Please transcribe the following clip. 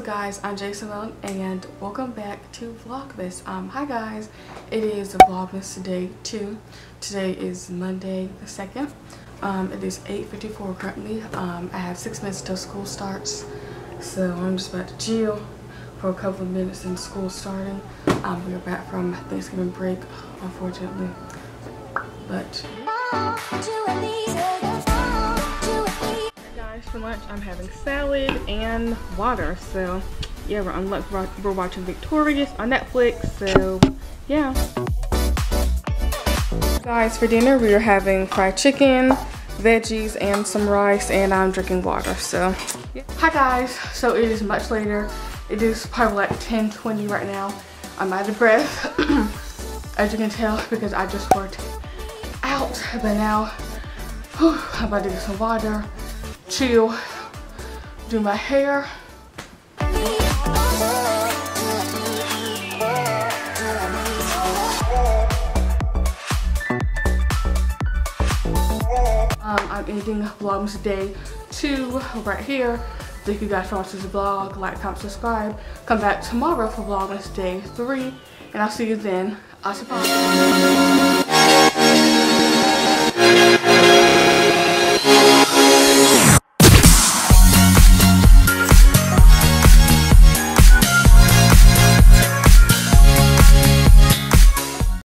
guys, I'm Jada and welcome back to Vlogmas. Um, hi guys, it is Vlogmas day 2. Today is Monday the 2nd. Um, it is 8.54 currently. Um, I have 6 minutes till school starts. So I'm just about to chill for a couple of minutes and school starting. Um, we are back from Thanksgiving break, unfortunately. But guys, for lunch I'm having salad and water. So yeah, we're, on, we're watching Victorious on Netflix. So yeah. Guys, for dinner we are having fried chicken, veggies, and some rice, and I'm drinking water. So yeah. Hi guys, so it is much later. It is probably like 10:20 right now. I'm out of breath, as you can tell, because I just worked out. But now, whew, I'm about to get some water, chill, do my hair. Um, I'm ending Vlogmas Day 2 right here. Thank you guys for watching this vlog. Like, comment, subscribe. Come back tomorrow for Vlogmas Day 3. And I'll see you then. I'll